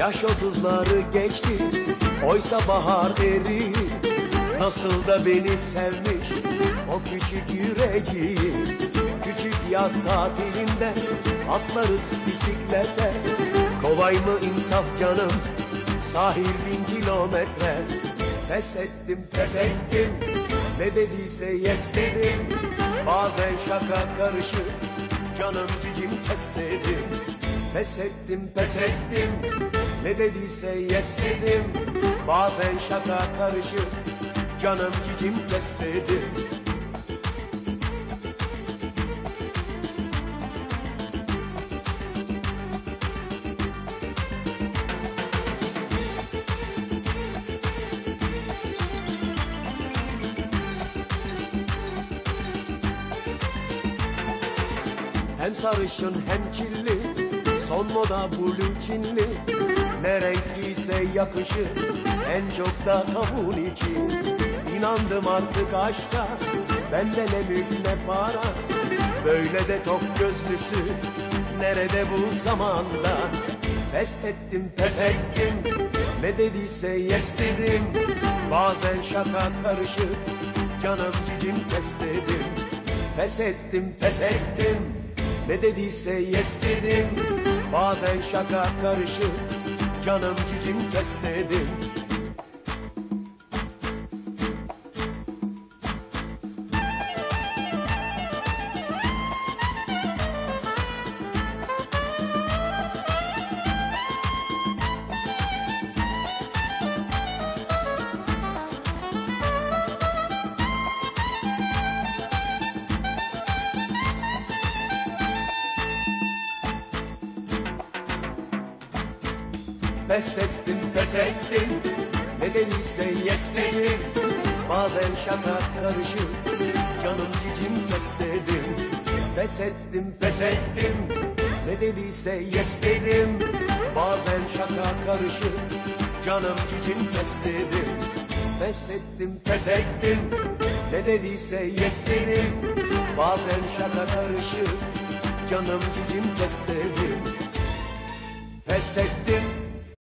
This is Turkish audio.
Yaş otuzları geçti Oysa bahar eri. Nasıl da beni sevmiş O küçük yüreği. Küçük yaz tatilinde Atlarız bisiklete. Kovay mı insaf canım Sahil bin kilometre. Pes ettim pes ettim Ne dediyse yes dedim. Bazen şaka karışık Canım cicim kes dedim Pes ettim pes ettim Ne dediyse yes dedim. Bazen şaka karışık Canım cicim kes dedim. Hem sarışın hem çilli Son moda blue çinli Ne renk yakışır. En çok da kavun için. İnandım artık aşka. Bende ne mülk ne para. Böyle de tok gözlüsü. Nerede bu zamanda Pes ettim pes ettim. Ne dediyse yes dedim. Bazen şaka karışık. Canım cicim kes dedim. Pes ettim pes ettim Ne dediyse yes dedim. Bazen şaka karışık Canım cicim kes dedim Pes ettim pes ettim. Ne dediyse yes dedim. Bazen şaka karışık Canım cicim kes dedim Pes ettim pes ettim. Ne dediyse yes dedim. Bazen şaka karışık Canım cicim kes dedim Pes ettim pes ettim. Ne dediyse yes dedim. Bazen şaka karışık Canım cicim kes dedim Pes ettim